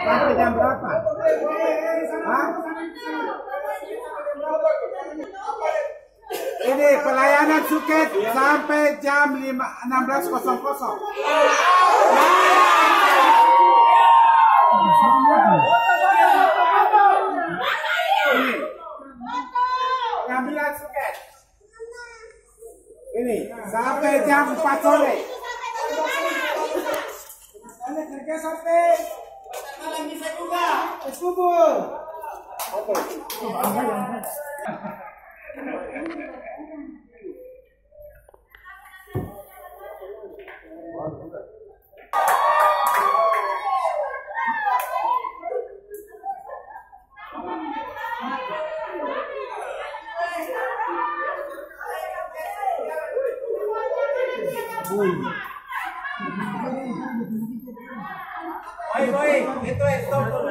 Sampai jam berapa? Hah? Ini pelayanan suket sampai jam 5, 16.00. Ini. Sampai jam 4 sore. Anda kerja sampai. Suba! Oi. Ahí voy, esto es todo.